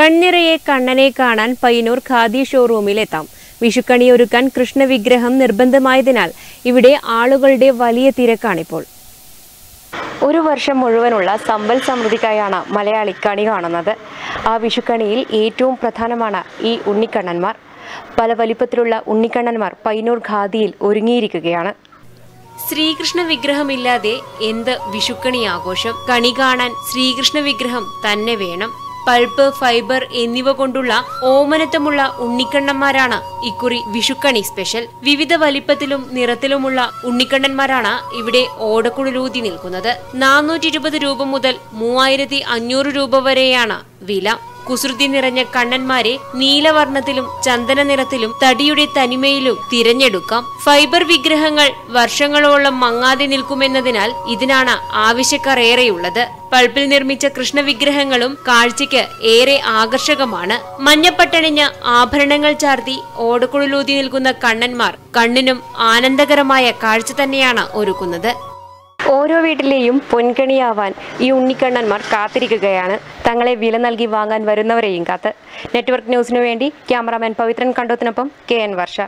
കണ്ണിറയെ കണ്ണനെ കാണാൻ പയ്യന്നൂർ ഖാദി ഷോറൂമിലെത്താം. വിഷുക്കണി ഒരുക്കാൻ കൃഷ്ണവിഗ്രഹം നിർബന്ധമായതിനാൽ ഇവിടെ ആളുകളുടെ വലിയ തിരക്കാണിപ്പോൾ. ഒരു വർഷം മുഴുവനുള്ള സമ്പൽ സമൃദ്ധിക്കായാണ് മലയാളി കണി കാണുന്നത്. ആ വിഷുക്കണിയിൽ ഏറ്റവും പ്രധാനമാണ് ഈ ഉണ്ണിക്കണ്ണന്മാർ. പല വലിപ്പത്തിലുള്ള ഉണ്ണിക്കണ്ണന്മാർ പയ്യന്നൂർ ഖാദിയിൽ ഒരുങ്ങിയിരിക്കുകയാണ്. ശ്രീകൃഷ്ണ വിഗ്രഹമില്ലാതെ എന്ത് വിഷുക്കണി ആഘോഷം? കണി കാണാൻ ശ്രീകൃഷ്ണ വിഗ്രഹം തന്നെ വേണം. പൾപ്പ് ഫൈബർ എന്നിവ കൊണ്ടുള്ള ഓമനത്തമുള്ള ഉണ്ണിക്കണ്ണന്മാരാണ്. ഇക്കുറി വിഷുക്കണി സ്പെഷ്യൽ. വിവിധ വലിപ്പത്തിലും നിറത്തിലുമുള്ള ഉണ്ണിക്കണ്ണന്മാരാണ് ഇവിടെ ഓടക്കുഴലൂതി നിൽക്കുന്നത്. നാനൂറ്റി രൂപ മുതൽ മൂവായിരത്തി രൂപ വരെയാണ് വില. കുസൃതി നിറഞ്ഞ കണ്ണന്മാരെ നീലവർണത്തിലും ചന്ദന നിറത്തിലും തടിയുടെ തനിമയിലും തിരഞ്ഞെടുക്കാം. ഫൈബർ വിഗ്രഹങ്ങൾ വർഷങ്ങളോളം മങ്ങാതെ നിൽക്കുമെന്നതിനാൽ ഇതിനാണ് ആവശ്യക്കാർ ഏറെയുള്ളത് പൾപ്പിൽ നിർമ്മിച്ച കൃഷ്ണവിഗ്രഹങ്ങളും കാഴ്ചയ്ക്ക് ഏറെ ആകർഷകമാണ്. മഞ്ഞപ്പട്ടണിഞ്ഞ ആഭരണങ്ങൾ ചാർത്തി ഓടക്കുഴലൂതി നിൽക്കുന്ന കണ്ണന്മാർ കണ്ണിനും ആനന്ദകരമായ കാഴ്ച തന്നെയാണ് ഒരുക്കുന്നത്. ഓരോ വീട്ടിലെയും പൊൻകണിയാവാൻ ഈ ഉണ്ണിക്കണ്ണന്മാർ കാത്തിരിക്കുകയാണ്. തങ്ങളെ വില നൽകി വാങ്ങാൻ വരുന്നവരെയും കാത്ത്. നെറ്റ്വർക്ക് ന്യൂസിനു വേണ്ടി ക്യാമറാമാൻ പവിത്രൻ കണ്ടോത്തിനൊപ്പം കെ എൻ വർഷ.